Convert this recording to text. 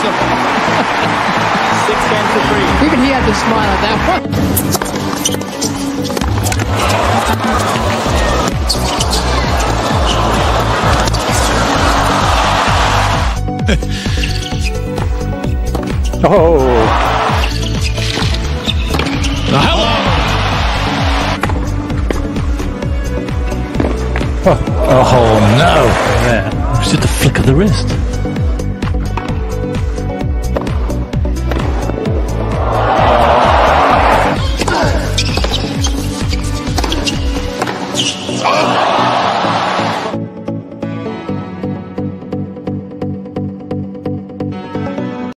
Even he had to smile at that one. Oh. Hello. Oh oh no! Yeah. It's just a flick of the wrist. 啊。